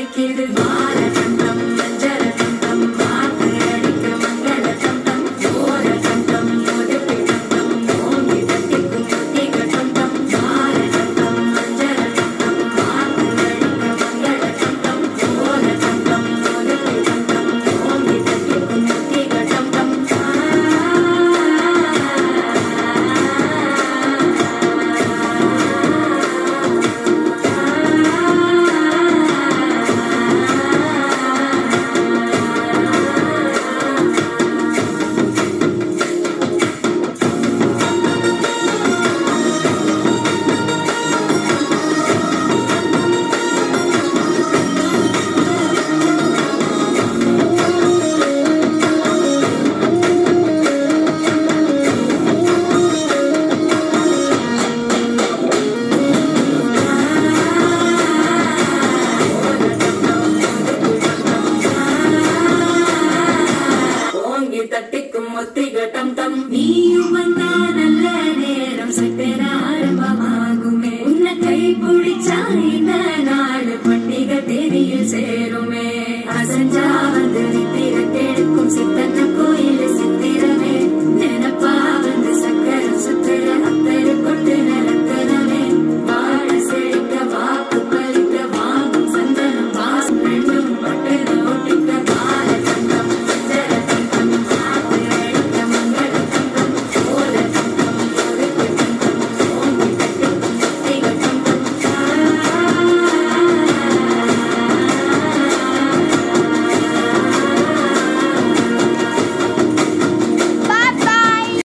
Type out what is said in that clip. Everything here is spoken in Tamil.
Wicked, but mare. நீயும் வந்தா நல்ல நேரம் சட்டன ஆரம்பமாகுமே. உன்னை கை பிடிச்சா இந்த நாள் பண்டிகை தெரியில் சேருமே. அசஞ்சா